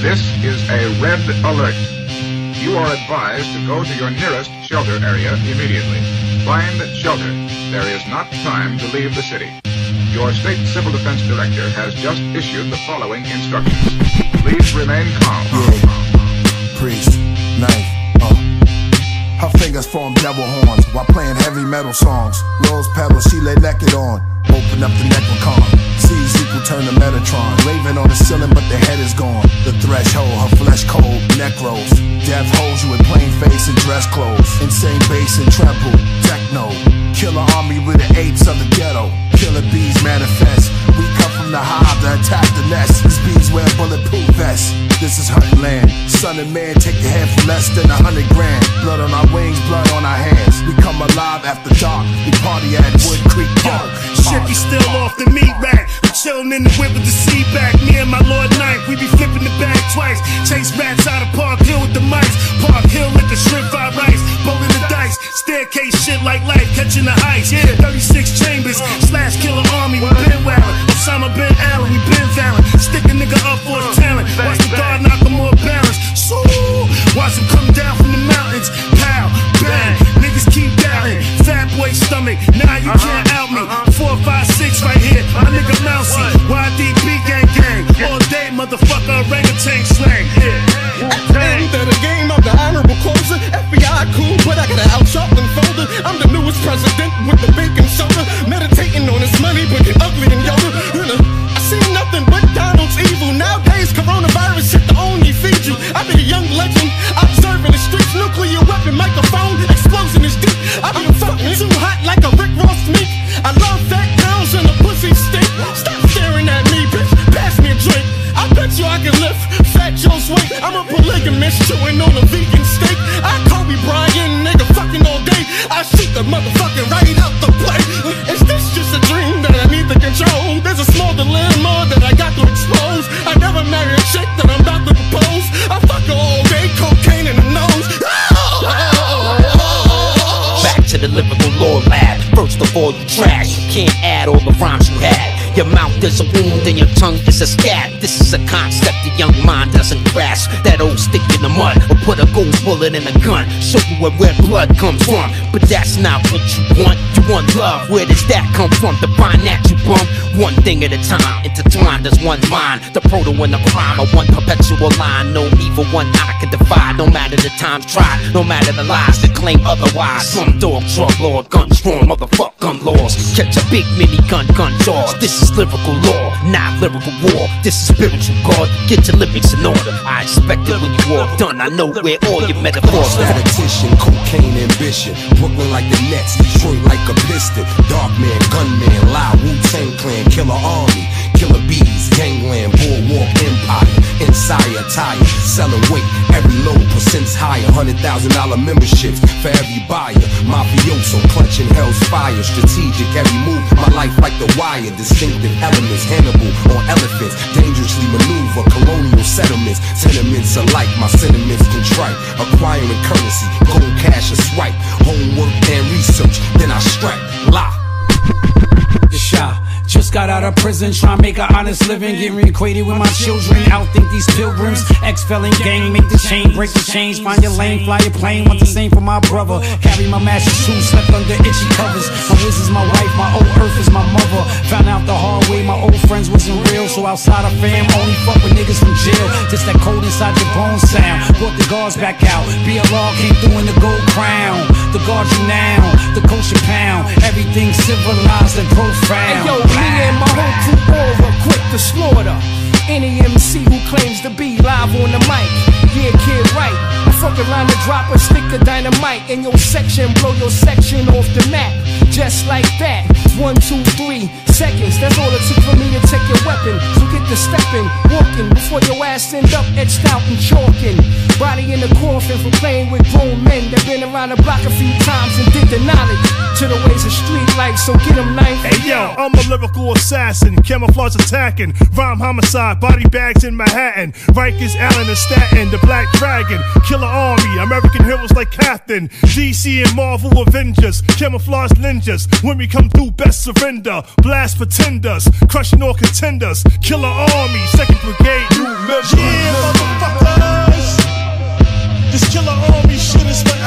This is a red alert. You are advised to go to your nearest shelter area immediately. Find shelter. There is not time to leave the city. Your state civil defense director has just issued the following instructions. Please remain calm. Yeah. Priest, knife, uh. Her fingers form devil horns while playing heavy metal songs. Rose petals she lay naked on. Open up the Seas equal turn to Metatron. Raven on the ceiling, but the head is gone. The threshold, her flesh cold, necros. Death holds you in plain face and dress clothes. Insane bass and treble, techno. Killer army with the apes of the ghetto. Killer bees manifest. We come from the hive to attack the nest. These bees wear bulletproof vests. This is hunting land. Son and man take the head for less than a hundred grand. Blood on our wings, blood on our hands. We come alive after dark. We party at Wood Creek Park. Shippy still off the meat rack. I'm in the whip with the seat back. Me and my Lord Knight, we be flipping the bag twice. Chase rats out of Park Hill with the mice. Park Hill with the shrimp fried rice. Bowling the dice. Staircase shit like life, catching the ice. Yeah, 36 chambers. Slash killer army, we been wildin'. Osama bin Allen, we been valid. Stick a nigga up for his talent. Watch the guard knock him more balance. So, watch him come down from the motherfucker, orangutan slang. Yeah. End of the game, I'm the honorable closer. FBI cool, but I got an out sharpened folder. I'm the newest president with the bacon shoulder. Meditating on his money, but get ugly and Yoda. Your mouth is a wound and your tongue is a scab. This is a concept the young mind doesn't grasp. That old stick in the mud or put a ghost bullet in a gun. Show you where red blood comes from. But that's not what you want. You want love. Where does that come from? Define that you bum. One thing at a time. Intertwined as one mind. The proto and the prime are one perpetual line. No evil one I can defy. No matter the times tried. No matter the lies that claim otherwise. Some dog, drug lord, gun strong, motherfuck gun laws. Catch a big mini gun, gun jaws. This is lyrical law, not lyrical war. This is spiritual God. Get your lyrics in order. I expect it when you walk done. I know where all your metaphors are. Statistician, cocaine ambition. Brooklyn like the Nets, Detroit like a piston. Dark man, gunman, loud Wu Tang Clan, killer army, killer bees, gangland, boardwalk empire. Inside attire, selling weight, every load percents higher. Hundred thousand dollar memberships for every buyer. Mafioso clutching hell's fire, strategic every move. My life like the wire, distinctive elements. Hannibal on elephants, dangerously maneuver. Colonial settlements, sentiments alike. My sentiments contrite, acquiring currency, gold cash or swipe. Homework and research, then I strike. Lock. Shot. Just got out of prison, trying to make an honest living. Getting reacquainted with my children. Outthink these pilgrims. Ex felon gang, make the chain, break the chains. Find your lane, fly your plane. Want the same for my brother. Carry my master shoes, slept under itchy covers. My wiz is my wife, my old earth is my mother. Found out the hard way, my old friends wasn't real. So outside of fam, only fuck with niggas from jail. Just that cold inside your bones sound. Brought the guards back out. BLR came through in the gold crown. The guard you now, the kosher pound. Civilized and profound. Hey yo, me and my whole crew over, quick to slaughter. Any MC who claims to be live on the mic. Yeah, kid, right. I fuck around and drop a stick of dynamite in your section, blow your section off the map. Just like that. One, two, three seconds. That's all it took for me to take your weapon. So get to stepping, walking before your ass end up etched out and chalking. Body in the coffin for playing with grown men that been around the block a few times and did the knowledge to the ways of street life. So get them knife. Hey yo, I'm a lyrical assassin, camouflage attacking, rhyme homicide, body bags in Manhattan, Rikers, Island, and Staten, the Black Dragon, Killer Army, American heroes like Captain, DC and Marvel Avengers, camouflage ninjas. When we come through, to surrender. Blast pretenders, crushing all contenders. Killer army, second brigade, you. Yeah, motherfuckers. This killer army shit is like